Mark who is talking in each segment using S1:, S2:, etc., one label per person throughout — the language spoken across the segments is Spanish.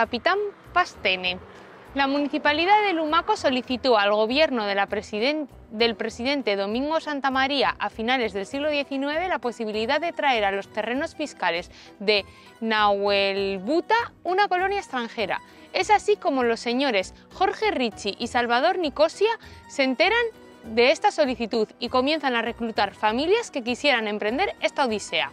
S1: Capitán Pastene. La Municipalidad de Lumaco solicitó al gobierno del presidente Domingo Santa María a finales del siglo XIX la posibilidad de traer a los terrenos fiscales de Nahuelbuta una colonia extranjera. Es así como los señores Jorge Ricci y Salvador Nicosia se enteran de esta solicitud y comienzan a reclutar familias que quisieran emprender esta odisea.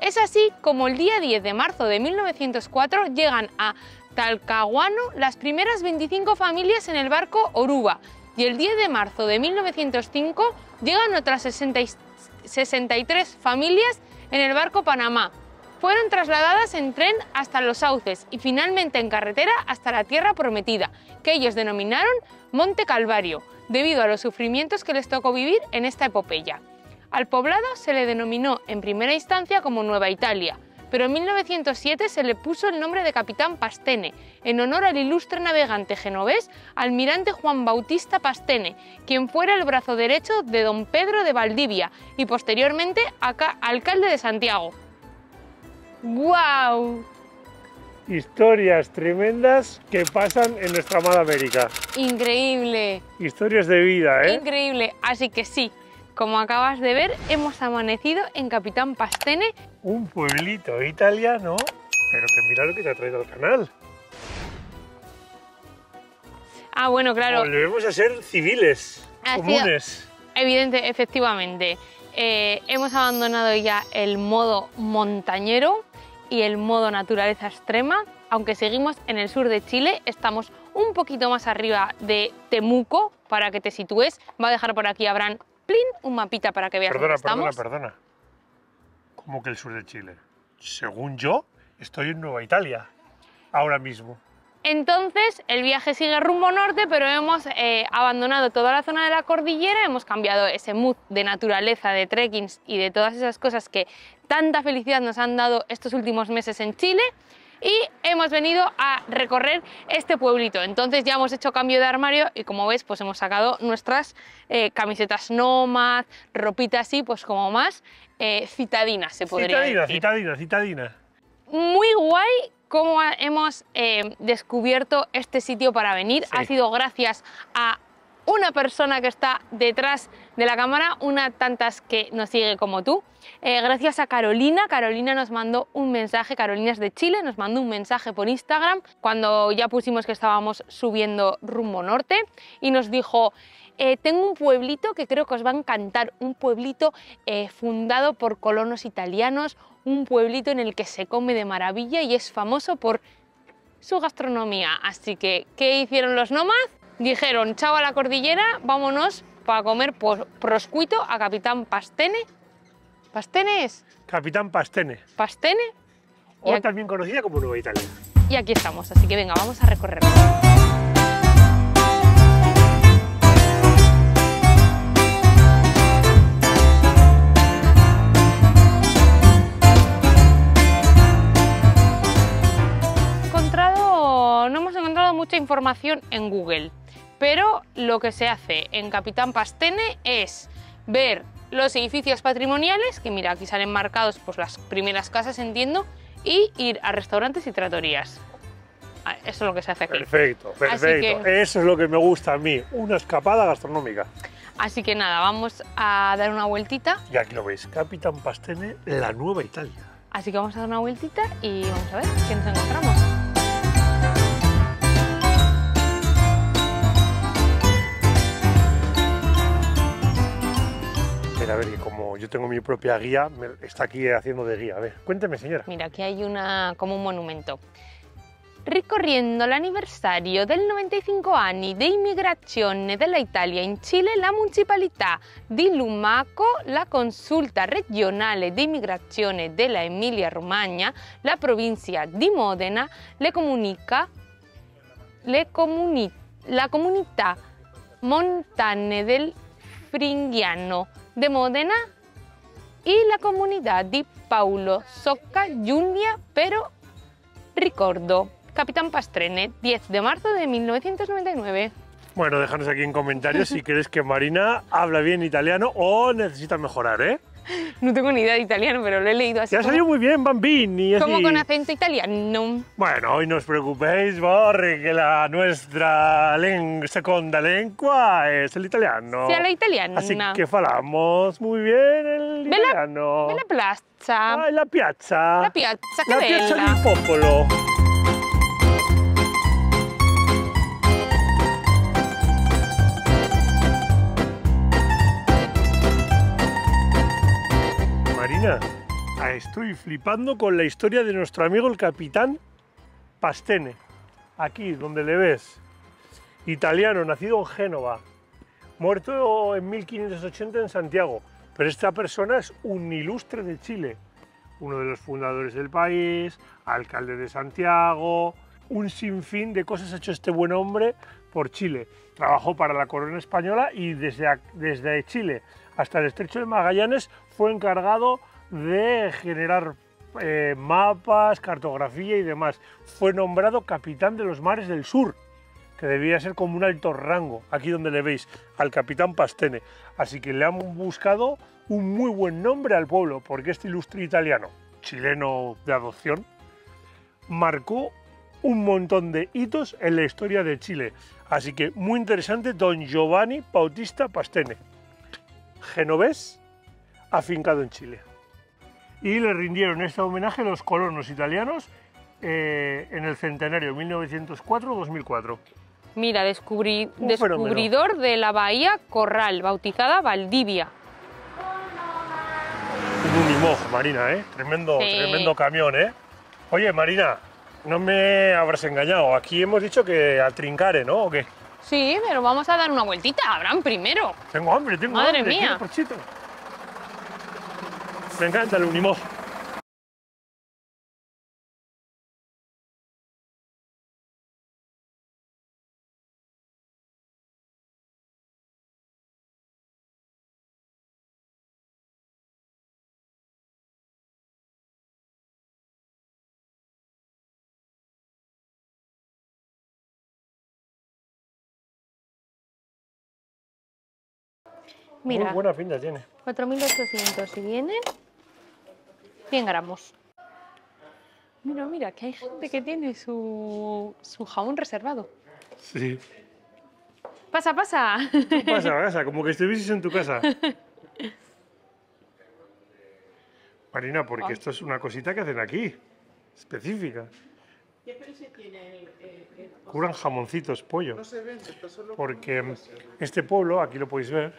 S1: Es así como el día 10 de marzo de 1904 llegan a Talcahuano las primeras 25 familias en el barco Oruba y el 10 de marzo de 1905 llegan otras 60 y- 63 familias en el barco Panamá. Fueron trasladadas en tren hasta Los Sauces y finalmente en carretera hasta la Tierra Prometida, que ellos denominaron Monte Calvario, debido a los sufrimientos que les tocó vivir en esta epopeya. Al poblado se le denominó en primera instancia como Nueva Italia, pero en 1907 se le puso el nombre de Capitán Pastene, en honor al ilustre navegante genovés almirante Juan Bautista Pastene, quien fuera el brazo derecho de don Pedro de Valdivia y posteriormente aca- alcalde de Santiago. ¡Guau!
S2: Historias tremendas que pasan en nuestra amada América.
S1: Increíble,
S2: Historias de vida, ¿eh?
S1: increíble. Así que sí, como acabas de ver, hemos amanecido en Capitán Pastene
S2: Un pueblito italiano, pero que mira lo que te ha traído al canal.
S1: Ah, bueno, claro.
S2: Volvemos a ser civiles,
S1: Ha sido-
S2: comunes.
S1: Evidente, efectivamente. Eh, hemos abandonado ya el modo montañero y el modo naturaleza extrema. Aunque seguimos en el sur de Chile, estamos un poquito más arriba de Temuco, para que te sitúes. Va a dejar por aquí Abraham plin, un mapita para que veas
S2: Perdona,
S1: dónde
S2: perdona,
S1: estamos.
S2: perdona. ¿Cómo que el sur de Chile? Según yo, estoy en Nueva Italia, ahora mismo.
S1: Entonces, el viaje sigue rumbo norte, pero hemos eh, abandonado toda la zona de la cordillera, hemos cambiado ese mood de naturaleza, de trekkings y de todas esas cosas que tanta felicidad nos han dado estos últimos meses en Chile y hemos venido a recorrer este pueblito. Entonces ya hemos hecho cambio de armario y como ves, pues hemos sacado nuestras eh, camisetas nómad, ropita así, pues como más eh, citadinas, se podría
S2: Citadina,
S1: decir
S2: citadina, citadina.
S1: muy guay cómo hemos eh, descubierto este sitio para venir.
S2: Sí.
S1: Ha sido gracias a una persona que está detrás de la cámara, una tantas que nos sigue como tú. Eh, gracias a Carolina. Carolina nos mandó un mensaje, Carolina es de Chile, nos mandó un mensaje por Instagram cuando ya pusimos que estábamos subiendo rumbo norte y nos dijo, eh, tengo un pueblito que creo que os va a encantar, un pueblito eh, fundado por colonos italianos, un pueblito en el que se come de maravilla y es famoso por su gastronomía. Así que, ¿qué hicieron los nómadas? Dijeron, chao a la cordillera, vámonos para comer por proscuito a Capitán Pastene. ¿Pastene es?
S2: Capitán Pastene,
S1: ¿Pastene?
S2: O
S1: aquí,
S2: también conocida como Nueva Italia.
S1: y aquí estamos, así que venga, vamos a recorrerlo. no hemos encontrado mucha información en Google, pero lo que se hace en Capitán Pastene es ver los edificios patrimoniales, que mira, aquí salen marcados pues, las primeras casas, entiendo, y ir a restaurantes y tratorías. Ah, Eso es lo que se hace aquí.
S2: Perfecto, perfecto.
S1: que-
S2: Eso es lo que me gusta a mí, una escapada gastronómica.
S1: Así que nada, vamos a dar una vueltita.
S2: Y aquí lo veis, Capitán Pastene, la Nueva Italia.
S1: Así que vamos a dar una vueltita y vamos a ver qué nos encontramos.
S2: Mira, a ver, que como yo tengo mi propia guía, está aquí haciendo de guía. A ver, cuénteme, señora.
S1: Mira, aquí hay una como un monumento. Ricorriendo l'anniversario del 95 anni di immigrazione Italia in Cile, la municipalità di Lumaco, la consulta regionale di immigrazione della Emilia-Romagna, la provincia di Modena, le comunica le comuni- la comunità montane del Fringhiano de Modena y la comunidad di Paulo Socca Giulia, pero ricordo. Capitán Pastrene, 10 de marzo de 1999.
S2: Bueno, déjanos aquí en comentarios si crees que Marina habla bien italiano o necesita mejorar, ¿eh?
S1: No tengo ni idea de italiano, pero lo he leído así. Como-
S2: salido muy bien, bambini. así.
S1: como con acento italiano.
S2: Bueno, hoy no os preocupéis porque la nuestra segunda lengua es el italiano.
S1: Sia la italiana.
S2: Así que falamos muy bien el
S1: Bella-
S2: italiano.
S1: Bella piazza.
S2: Ah, la piazza.
S1: La piazza, che
S2: La piazza
S1: bella.
S2: del popolo. Estoy flipando con la historia de nuestro amigo el capitán Pastene. Aquí, donde le ves. Italiano, nacido en Génova. Muerto en 1580 en Santiago. Pero esta persona es un ilustre de Chile. Uno de los fundadores del país, alcalde de Santiago. Un sinfín de cosas ha hecho este buen hombre por Chile. Trabajó para la corona española y desde, desde Chile hasta el estrecho de Magallanes fue encargado de generar eh, mapas, cartografía y demás. Fue nombrado capitán de los mares del sur que debía ser como un alto rango, aquí donde le veis, al capitán Pastene. Así que le han buscado un muy buen nombre al pueblo, porque este ilustre italiano, chileno de adopción, marcó un montón de hitos en la historia de Chile. Así que muy interesante, don Giovanni Bautista Pastene, genovés, afincado en Chile. Y le rindieron este homenaje los colonos italianos eh, en el centenario 1904-2004.
S1: Mira, descubrí- descubridor de la bahía Corral, bautizada Valdivia.
S2: Un Unimog, Marina, ¿eh? Tremendo,
S1: Sí.
S2: tremendo camión, ¿eh? Oye, Marina, no me habrás engañado. Aquí hemos dicho que a Trincare, ¿no? ¿O qué?
S1: Sí, pero vamos a dar una vueltita, Abraham, primero.
S2: Tengo hambre, tengo
S1: Madre
S2: hambre.
S1: mía.
S2: Me encanta el Unimog.
S1: Mira,
S2: Muy buena pinta tiene.
S1: 4.800 si viene. 100 gramos. Mira, mira, que hay gente que tiene su, su jamón reservado.
S2: Sí.
S1: Pasa, pasa.
S2: Pasa, pasa, como que estuvieses en tu casa. Marina, porque
S1: Ay.
S2: esto es una cosita que hacen aquí, específica.
S3: ¿Qué precio tiene el, el- el-
S2: Curan jamoncitos, pollo.
S3: No se vende, está solo
S2: porque este pueblo, aquí lo podéis ver,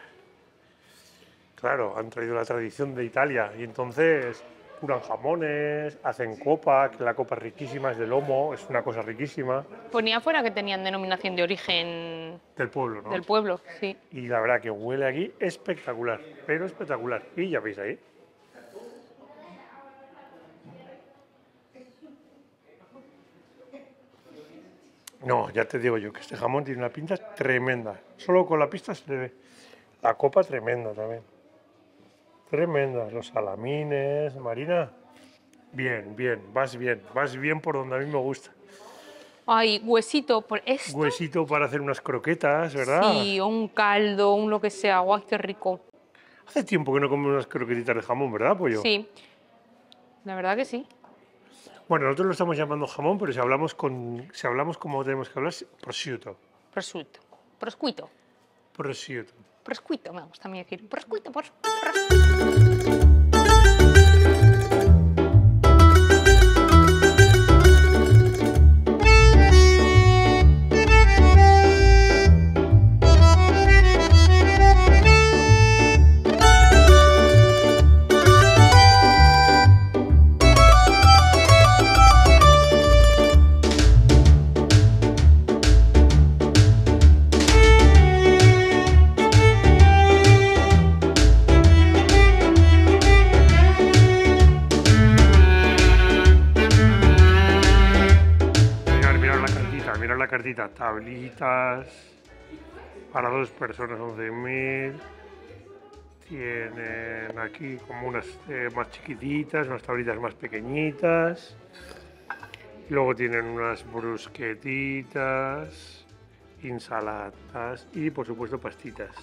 S2: claro, han traído la tradición de Italia y entonces curan jamones, hacen copa, que la copa es riquísima, es de lomo, es una cosa riquísima
S1: Ponía afuera que tenían denominación de origen
S2: del pueblo, ¿no?
S1: del pueblo, sí.
S2: Y la verdad que huele aquí espectacular, pero espectacular. Y ya veis ahí. No, ya te digo yo que este jamón tiene una pinta tremenda. Solo con la pista se le ve. La copa tremenda también. Tremenda. Los salamines, Marina. Bien, bien, vas bien. Vas bien por donde a mí me gusta.
S1: Ay, huesito por esto.
S2: Huesito para hacer unas croquetas, ¿verdad?
S1: Sí, o un caldo, un lo que sea. Guay, qué rico.
S2: Hace tiempo que no como unas croquetitas de jamón, ¿verdad, pollo?
S1: Sí. La verdad que sí.
S2: Bueno, nosotros lo estamos llamando jamón, pero si hablamos con, si hablamos como tenemos que hablar, prosciutto.
S1: Prosciutto. Proscuito.
S2: Prosciutto.
S1: Proscuito, me gusta a mí decir. Proscuito, pros- pros-
S2: la cartita. Tablitas para dos personas, 11.000. Tienen aquí como unas eh, más chiquititas, unas tablitas más pequeñitas. Luego tienen unas brusquetitas, ensaladas y por supuesto pastitas.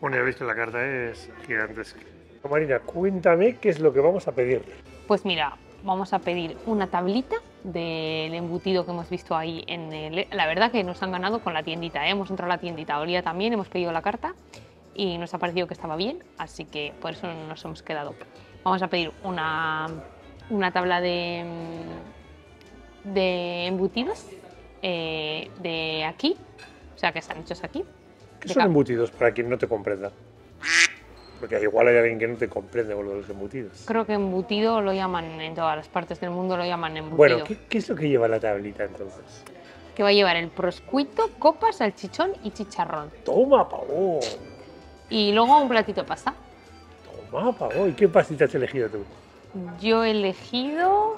S2: Bueno, ya veis que la carta es gigantesca. Marina, cuéntame qué es lo que vamos a pedir.
S1: Pues mira, vamos a pedir una tablita del embutido que hemos visto ahí en el... La verdad que nos han ganado con la tiendita, ¿eh? hemos entrado a la tiendita, olía también, hemos pedido la carta y nos ha parecido que estaba bien, así que por eso nos hemos quedado. Vamos a pedir una, una tabla de, de embutidos eh, de aquí, o sea que están hechos aquí.
S2: ¿Qué son embutidos para quien no te comprenda? Porque igual hay alguien que no te comprende con lo de los embutidos.
S1: Creo que embutido lo llaman en todas las partes del mundo, lo llaman embutido.
S2: Bueno, ¿qué, qué es lo que lleva la tablita entonces?
S1: Que va a llevar el proscuito, copa, salchichón y chicharrón.
S2: Toma, pavo.
S1: Y luego un platito de pasta.
S2: Toma, pavo. ¿Y qué pastita has elegido tú?
S1: Yo he elegido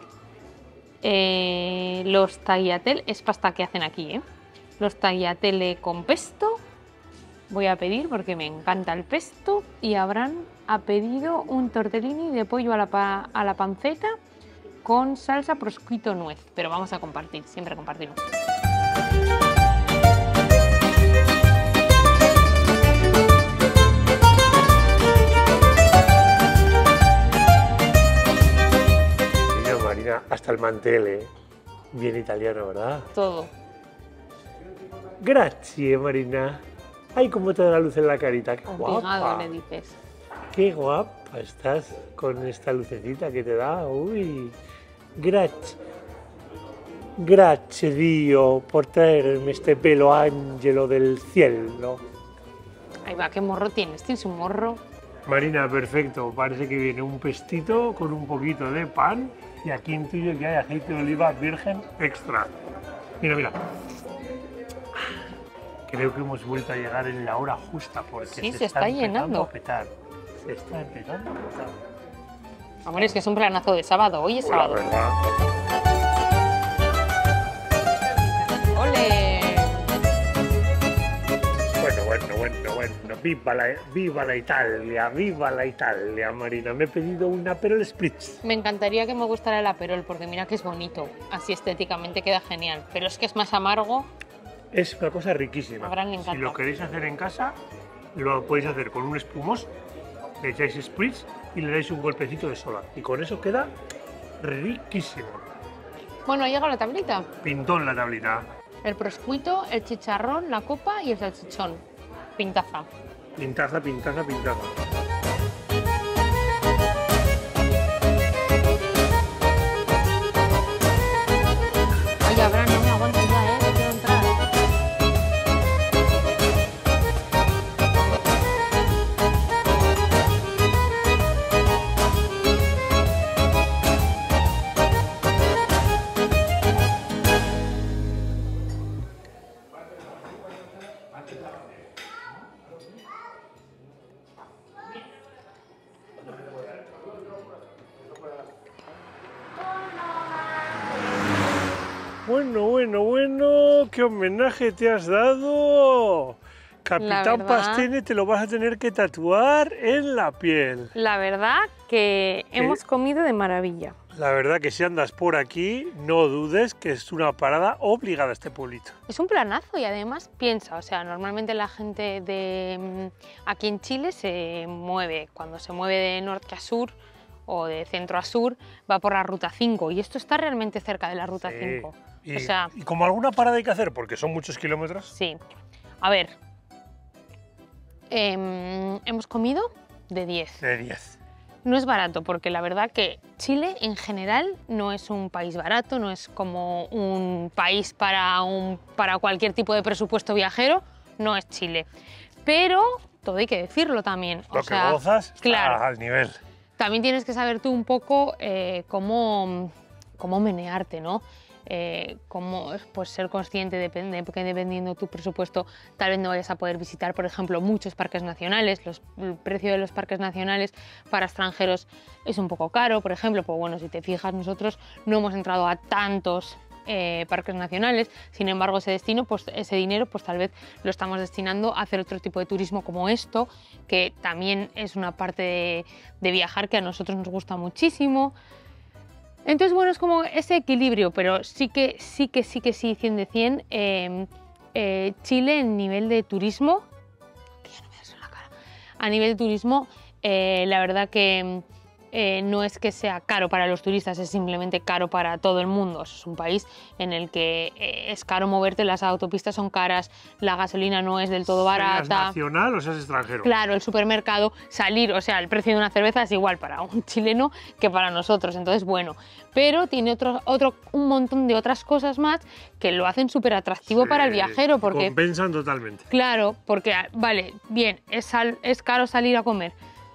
S1: eh, los tagliatelle, es pasta que hacen aquí, ¿eh? Los tagliatelle con pesto. Voy a pedir porque me encanta el pesto. Y Abraham ha pedido un tortellini de pollo a la, pa- a la panceta con salsa proscuito nuez. Pero vamos a compartir, siempre compartimos.
S2: Mira, Marina, hasta el mantel, ¿eh? Bien italiano, ¿verdad?
S1: Todo.
S2: Gracias, Marina. Ay, cómo te da la luz en la carita. Qué
S1: Obligado,
S2: guapa.
S1: le dices.
S2: Qué guapa estás con esta lucecita que te da. Uy. Gracias. Gracias, Dio, por traerme este pelo ángelo del cielo.
S1: Ahí va, ¿qué morro tienes? ¿Tienes un morro?
S2: Marina, perfecto. Parece que viene un pestito con un poquito de pan y aquí en tuyo que hay aceite de oliva virgen extra. Mira, mira. Creo que hemos vuelto a llegar en la hora justa porque
S1: Sí,
S2: se,
S1: se está
S2: empezando
S1: llenando.
S2: a petar. Se está empezando a petar.
S1: Amor, es que es un planazo de sábado. Hoy es
S2: la
S1: sábado. ¡Ole!
S2: Bueno, bueno, bueno, bueno. Viva la, viva la Italia, viva la Italia, Marina. Me he pedido un Aperol Spritz.
S1: Me encantaría que me gustara el aperol porque mira que es bonito. Así estéticamente queda genial. Pero es que es más amargo.
S2: Es una cosa riquísima. Si lo queréis hacer en casa, lo podéis hacer con un espumoso, le echáis spritz y le dais un golpecito de soda. Y con eso queda riquísimo.
S1: Bueno, ha llegado la tablita.
S2: Pintón la tablita.
S1: El proscuito, el chicharrón, la copa y el salchichón. Pintaza.
S2: Pintaza, pintaza, pintaza. Qué homenaje te has dado. Capitán
S1: verdad-
S2: Pastene te lo vas a tener que tatuar en la piel.
S1: La verdad que
S2: ¿Qué?
S1: hemos comido de maravilla.
S2: La verdad que si andas por aquí, no dudes que es una parada obligada a este pueblito.
S1: Es un planazo y además piensa, o sea, normalmente la gente de mm, aquí en Chile se mueve, cuando se mueve de norte a sur o de centro a sur, va por la ruta 5 y esto está realmente cerca de la ruta
S2: Sí.
S1: 5.
S2: Y,
S1: O sea-
S2: y como alguna parada hay que hacer, porque son muchos kilómetros,
S1: Sí. A ver, em, hemos comido de 10.
S2: de 10.
S1: No es barato porque la verdad que Chile en general no es un país barato, no es como un país para, un, para cualquier tipo de presupuesto viajero, no es Chile. Pero todo hay que decirlo también.
S2: Lo
S1: o sea,
S2: que gozas
S1: claro.
S2: al nivel.
S1: también tienes que saber tú un poco eh, cómo, cómo menearte, ¿no? Eh, cómo pues, ser consciente de, de que dependiendo de tu presupuesto tal vez no vayas a poder visitar, por ejemplo, muchos parques nacionales. Los- el precio de los parques nacionales para extranjeros es un poco caro, por ejemplo, pues bueno, si te fijas, nosotros no hemos entrado a tantos eh, parques nacionales, sin embargo ese destino, pues ese dinero, pues tal vez lo estamos destinando a hacer otro tipo de turismo como esto, que también es una parte de viajar que a nosotros nos gusta muchísimo. Entonces, bueno, es como ese equilibrio, pero sí que sí, que sí, que sí, 100 de 100. eh, eh, Chile en nivel de turismo, que ya no me la cara, a nivel de turismo, eh, la verdad que eh, no es que sea caro para los turistas, es simplemente caro para todo el mundo. Es un país en el que eh, es caro moverte, las autopistas son caras, la gasolina no es del todo
S2: ¿Seas
S1: barata.
S2: nacional o seas extranjero?
S1: Claro, el supermercado, salir, o sea, el precio de una cerveza es igual para un chileno que para nosotros, entonces bueno, pero tiene otro, otro, un montón de otras cosas más que lo hacen súper atractivo
S2: Sí,
S1: para el viajero, porque
S2: Compensan totalmente.
S1: Claro, porque, ah, vale, bien, es, sal- es caro salir a comer,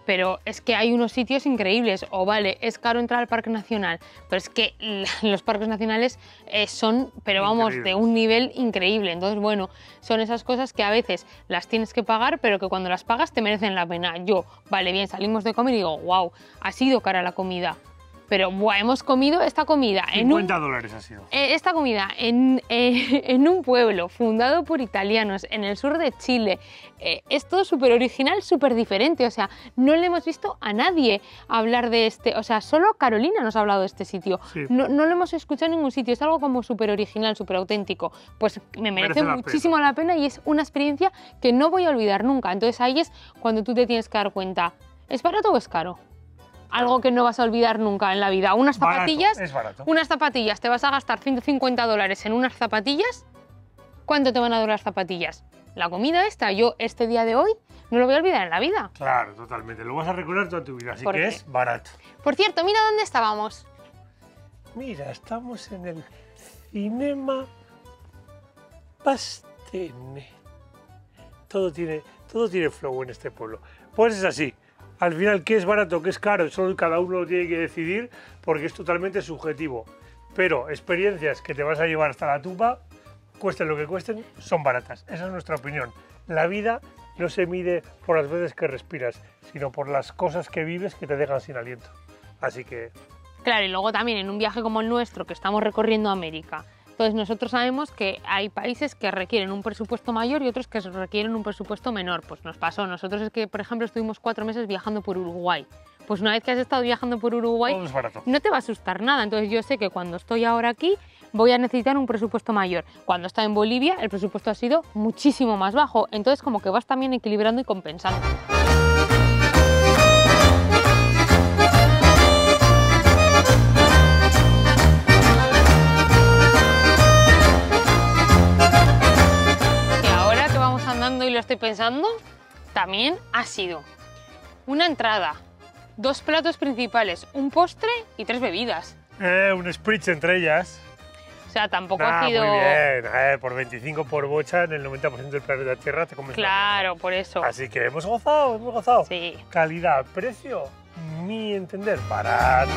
S1: pero es que hay unos sitios increíbles. O vale, es caro entrar al Parque Nacional, pero es que los parques nacionales eh, son, pero vamos, de un nivel increíble. Entonces, bueno, son esas cosas que a veces las tienes que pagar, pero que cuando las pagas te merecen la pena. Yo, vale, bien, salimos de comer y digo, wow, ha sido cara la comida. Pero, buah, hemos comido esta comida en un
S2: 50 dólares ha sido.
S1: eh, esta comida en, eh, en un pueblo fundado por italianos en el sur de Chile eh, es todo súper original, súper diferente. O sea, no le hemos visto a nadie hablar de este. O sea, solo Carolina nos ha hablado de este sitio.
S2: Sí.
S1: No, no lo hemos escuchado en ningún sitio. Es algo como súper original, súper auténtico. Pues me merece
S2: Merece la
S1: muchísimo la pena y es una experiencia que no voy a olvidar nunca. Entonces ahí es cuando tú te tienes que dar cuenta: ¿es barato o es caro? Algo que no vas a olvidar nunca en la vida. Unas
S2: Barato,
S1: zapatillas
S2: es barato.
S1: unas zapatillas, te vas a gastar 150 dólares en unas zapatillas. ¿Cuánto te van a durar las zapatillas? La comida esta, yo este día de hoy no lo voy a olvidar en la vida.
S2: Claro, totalmente. Lo vas a recordar toda tu vida, así
S1: ¿Por
S2: que
S1: qué?
S2: es barato.
S1: Por cierto, mira dónde estábamos.
S2: Mira, estamos en el Cinema Pastene. Todo tiene, todo tiene flow en este pueblo. Pues es así. Al final, ¿qué es barato, qué es caro? Solo cada uno tiene que decidir porque es totalmente subjetivo. Pero experiencias que te vas a llevar hasta la tumba, cuesten lo que cuesten, son baratas. Esa es nuestra opinión. La vida no se mide por las veces que respiras, sino por las cosas que vives que te dejan sin aliento. Así que
S1: Claro, y luego también en un viaje como el nuestro, que estamos recorriendo América. Entonces nosotros sabemos que hay países que requieren un presupuesto mayor y otros que requieren un presupuesto menor. Pues nos pasó, nosotros es que, por ejemplo, estuvimos cuatro meses viajando por Uruguay. Pues una vez que has estado viajando por Uruguay, no te va a asustar nada. Entonces yo sé que cuando estoy ahora aquí voy a necesitar un presupuesto mayor. Cuando estaba en Bolivia el presupuesto ha sido muchísimo más bajo. Entonces como que vas también equilibrando y compensando. Lo estoy pensando, también ha sido una entrada, dos platos principales, un postre y tres bebidas.
S2: Eh, un spritz entre ellas.
S1: O sea, tampoco ha sido...
S2: Muy bien, eh, por 25 por bocha en el 90% del planeta Tierra te comes
S1: Claro, por eso.
S2: Así que hemos gozado, hemos gozado.
S1: Sí.
S2: Calidad, precio, mi entender, barato.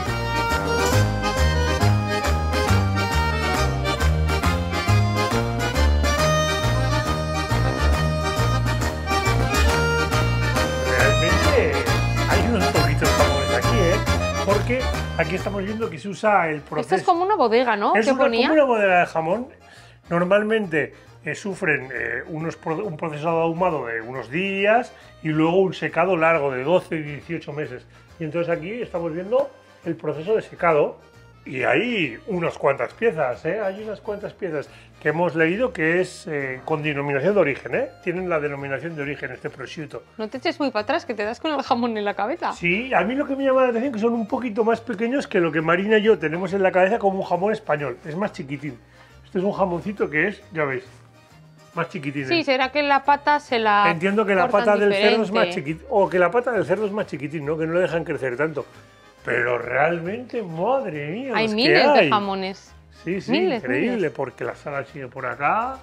S2: Porque aquí estamos viendo que se usa el proceso.
S1: Esto es como una bodega, ¿no?
S2: Es
S1: ¿Qué
S2: una,
S1: ponía?
S2: como una bodega de jamón. Normalmente eh, sufren eh, unos un proceso de ahumado de unos días y luego un secado largo de 12 y 18 meses. Y entonces aquí estamos viendo el proceso de secado y hay unas cuantas piezas, ¿eh? Hay unas cuantas piezas que hemos leído que es eh, con denominación de origen, ¿eh? Tienen la denominación de origen este prosciutto.
S1: No te eches muy para atrás, que te das con el jamón en la cabeza.
S2: Sí, a mí lo que me llama la atención es que son un poquito más pequeños que lo que Marina y yo tenemos en la cabeza como un jamón español. Es más chiquitín. Este es un jamoncito que es, ya veis, más chiquitín.
S1: Sí,
S2: ¿eh?
S1: será que la pata se la.
S2: Entiendo que la pata del cerdo es más chiquitín. O que la pata del cerdo es más chiquitín, ¿no? Que no lo dejan crecer tanto. Pero realmente, madre mía.
S1: Hay miles
S2: hay.
S1: de jamones.
S2: Sí, sí,
S1: Miles,
S2: increíble,
S1: miles.
S2: porque la sala sigue por acá,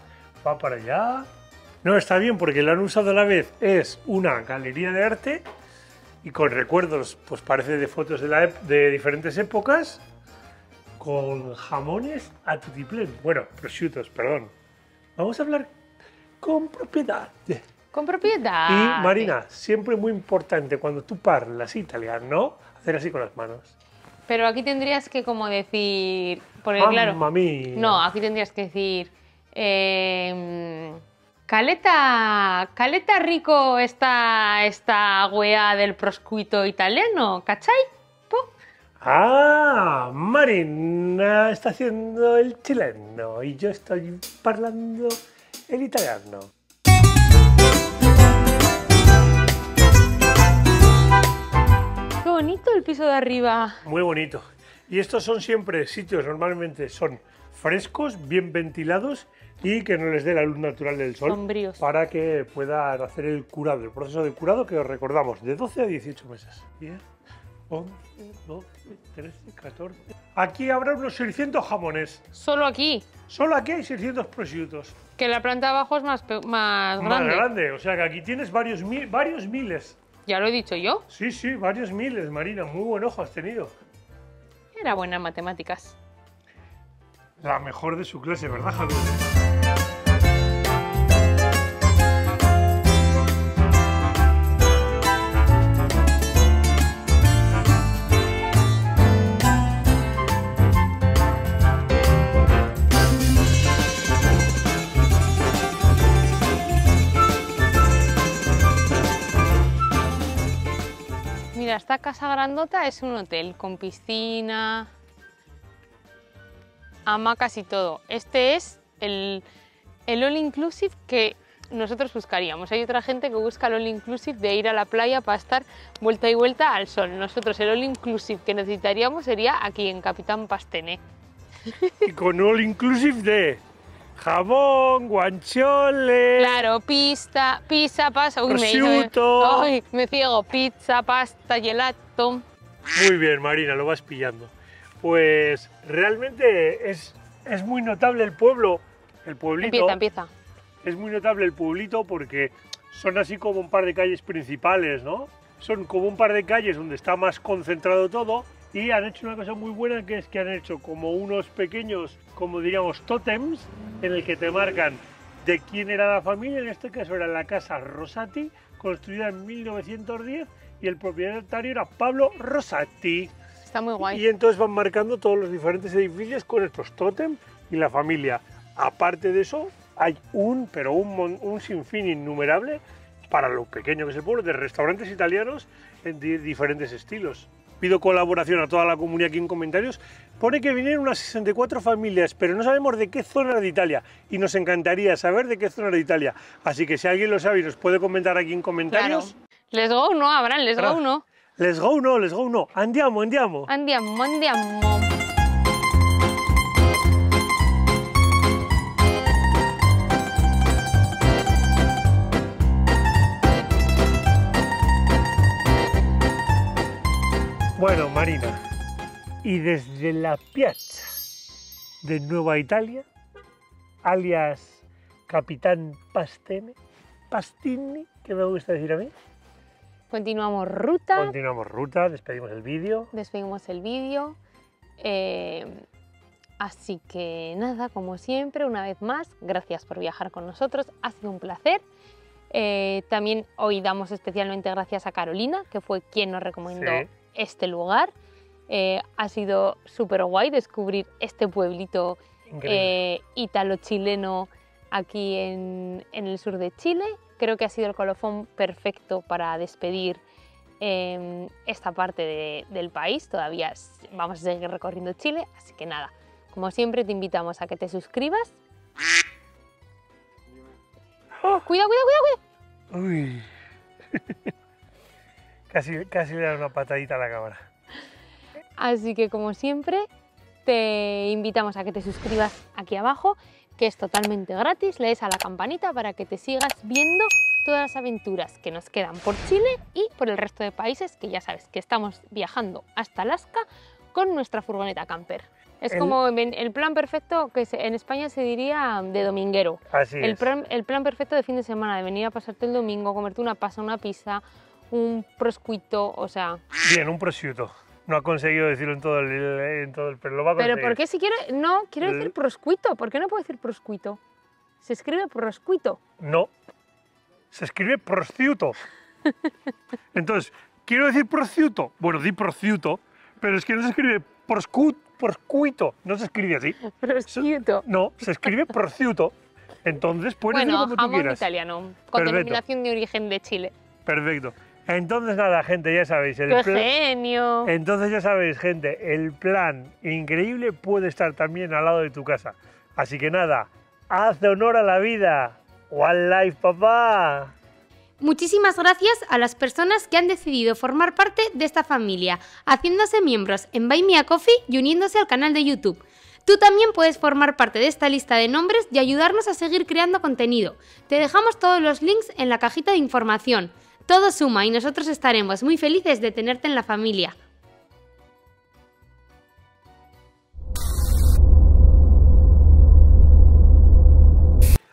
S2: va para allá. No, está bien, porque lo han usado a la vez. Es una galería de arte y con recuerdos, pues parece de fotos de, la de diferentes épocas, con jamones a tutiplén. Bueno, prosciutos, perdón. Vamos a hablar con propiedad.
S1: Con propiedad.
S2: Y Marina, siempre muy importante cuando tú parlas italiano, hacer así con las manos.
S1: Pero aquí tendrías que como decir. Porque claro.
S2: Mamma mía.
S1: No, aquí tendrías que decir. eh, caleta. Caleta rico esta, esta wea del proscuito italiano, ¿cachai? Po.
S2: Ah, Marina está haciendo el chileno y yo estoy parlando el italiano.
S1: Bonito el piso de arriba.
S2: Muy bonito. Y estos son siempre sitios, normalmente son frescos, bien ventilados y que no les dé la luz natural del sol
S1: Sombríos.
S2: para que puedan hacer el curado, el proceso de curado que os recordamos, de 12 a 18 meses. 10, 11, 12, 13, 14. Aquí habrá unos 600 jamones.
S1: Solo aquí.
S2: Solo aquí hay 600 prosciutos.
S1: Que la planta abajo es más, más
S2: Más
S1: grande.
S2: grande, o sea que aquí tienes varios, varios miles.
S1: Ya lo he dicho yo.
S2: Sí, sí, varios miles, Marina. Muy buen ojo has tenido.
S1: Era buena en matemáticas.
S2: La mejor de su clase, ¿verdad, Javier?
S1: Esta casa grandota es un hotel con piscina, hamacas y todo. Este es el, el all inclusive que nosotros buscaríamos. Hay otra gente que busca el all inclusive de ir a la playa para estar vuelta y vuelta al sol. Nosotros el all inclusive que necesitaríamos sería aquí en Capitán Pastene.
S2: Y con all inclusive de jamón, guanchole.
S1: Claro, pista, pizza, pasta, uy, me, ay, me ciego, pizza, pasta, gelato.
S2: Muy bien, Marina, lo vas pillando. Pues realmente es, es muy notable el pueblo, el pueblito.
S1: Empieza, empieza.
S2: Es muy notable el pueblito porque son así como un par de calles principales, ¿no? Son como un par de calles donde está más concentrado todo y han hecho una cosa muy buena que es que han hecho como unos pequeños, como diríamos, tótems en el que te marcan de quién era la familia, en este caso era la casa Rosati, construida en 1910 y el propietario era Pablo Rosati.
S1: Está muy guay.
S2: Y entonces van marcando todos los diferentes edificios con estos tótem y la familia. Aparte de eso, hay un, pero un, un sinfín innumerable para lo pequeño que es el pueblo, de restaurantes italianos en di- diferentes estilos. Pido colaboración a toda la comunidad aquí en comentarios. Pone que vinieron unas 64 familias, pero no sabemos de qué zona de Italia. Y nos encantaría saber de qué zona de Italia. Así que si alguien lo sabe y nos puede comentar aquí en
S1: Claro.
S2: comentarios,
S1: Let's go, no, Abraham, let's
S2: Claro.
S1: go, no.
S2: let's go no, let's go no. Andiamo, andiamo.
S1: Andiamo, andiamo.
S2: Bueno, Marina, y desde la piazza de Nueva Italia, alias Capitán Pastene, Pastini, que me gusta decir a mí,
S1: Continuamos ruta,
S2: continuamos ruta, despedimos el vídeo.
S1: despedimos el vídeo. eh, así que nada, como siempre, una vez más, gracias por viajar con nosotros, ha sido un placer. Eh, también hoy damos especialmente gracias a Carolina, que fue quien nos recomendó
S2: Sí.
S1: Este lugar. Eh, ha sido súper guay descubrir este pueblito eh, ítalo-chileno aquí en, en el sur de Chile. Creo que ha sido el colofón perfecto para despedir eh, esta parte de- del país. Todavía vamos a seguir recorriendo Chile, así que nada, como siempre te invitamos a que te suscribas.
S2: ¡Oh!
S1: Cuidado, cuidado, cuidado,
S2: Uy. casi, casi le da una patadita a la cámara.
S1: Así que como siempre, te invitamos a que te suscribas aquí abajo, que es totalmente gratis, le des a la campanita para que te sigas viendo todas las aventuras que nos quedan por Chile y por el resto de países, que ya sabes que estamos viajando hasta Alaska con nuestra furgoneta camper. Es
S2: El-
S1: como el plan perfecto que en España se diría de dominguero.
S2: Así
S1: El
S2: es.
S1: plan, el plan perfecto de fin de semana, de venir a pasarte el domingo, comerte una pasa, una pizza, un proscuito, o sea,
S2: Bien, un prosciutto. No ha conseguido decirlo en todo el, en todo el pero lo va a
S1: Pero
S2: conseguir.
S1: ¿por qué si quiere? No, quiero decir proscuito. ¿Por qué no puedo decir proscuito? Se escribe proscuito.
S2: No. Se escribe prosciutto. Entonces, quiero decir prosciutto. Bueno, di prosciutto, pero es que no se escribe proscu, proscuito. No se escribe así.
S1: Prosciutto.
S2: No, se escribe prosciutto. Entonces, puedes
S1: Bueno,
S2: decirlo como tú
S1: jamón
S2: quieras.
S1: italiano, con
S2: Perfecto.
S1: denominación de origen de Chile.
S2: Perfecto. Entonces, nada, gente, ya sabéis. El
S1: ¡Qué genio!
S2: Entonces ya sabéis, gente, el plan increíble puede estar también al lado de tu casa. Así que nada, haz honor a la vida. One life, papá.
S4: Muchísimas gracias a las personas que han decidido formar parte de esta familia, haciéndose miembros en Buy Me a Coffee y uniéndose al canal de YouTube. Tú también puedes formar parte de esta lista de nombres y ayudarnos a seguir creando contenido. Te dejamos todos los links en la cajita de información. Todo suma y nosotros estaremos muy felices de tenerte en la familia.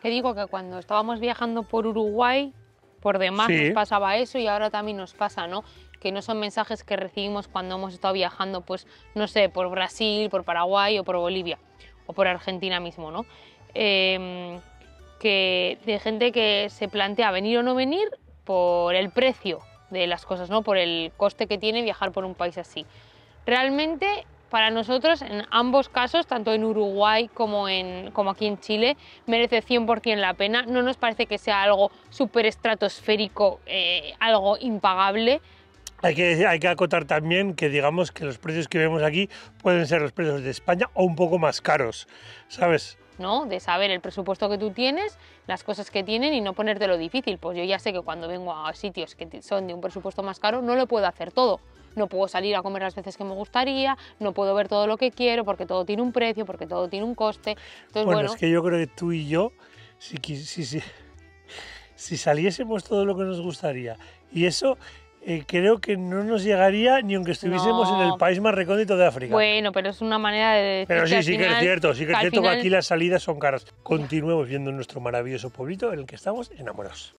S1: Te digo que cuando estábamos viajando por Uruguay, por demás
S2: Sí.
S1: nos pasaba eso y ahora también nos pasa, ¿no? Que no son mensajes que recibimos cuando hemos estado viajando, pues, no sé, por Brasil, por Paraguay o por Bolivia o por Argentina mismo, ¿no? Em, que de gente que se plantea venir o no venir por el precio de las cosas, ¿no? Por el coste que tiene viajar por un país así. Realmente, para nosotros, en ambos casos, tanto en Uruguay como, en, como aquí en Chile, merece 100% la pena. No nos parece que sea algo súper estratosférico, eh, algo impagable.
S2: Hay que, hay que acotar también que digamos que los precios que vemos aquí pueden ser los precios de España o un poco más caros, ¿sabes?
S1: ¿No? De saber el presupuesto que tú tienes, las cosas que tienen y no ponértelo difícil. Pues yo ya sé que cuando vengo a sitios que son de un presupuesto más caro, no lo puedo hacer todo. No puedo salir a comer las veces que me gustaría, no puedo ver todo lo que quiero porque todo tiene un precio, porque todo tiene un coste. Entonces,
S2: Bueno,
S1: bueno,
S2: es que yo creo que tú y yo, si, si, si, si saliésemos todo lo que nos gustaría, y eso eh, creo que no nos llegaría ni aunque estuviésemos en el país más recóndito de África.
S1: bueno, pero es una manera de decir
S2: Pero
S1: que
S2: sí, sí que es cierto, sí que es cierto que aquí las salidas son caras. Continuemos viendo nuestro maravilloso pueblito en el que estamos enamorados.